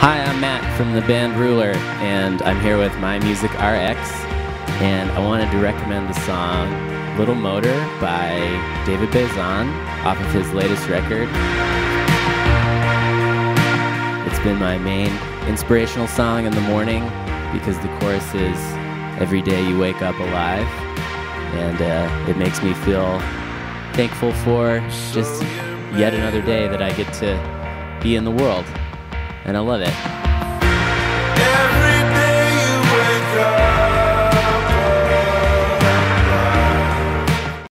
Hi, I'm Matt from the band Ruler, and I'm here with MyMusicRx, and I wanted to recommend the song Little Motor by David Bazan off of his latest record. It's been my main inspirational song in the morning because the chorus is Every day you wake up alive, and uh, it makes me feel thankful for just yet another day that I get to be in the world and I love it.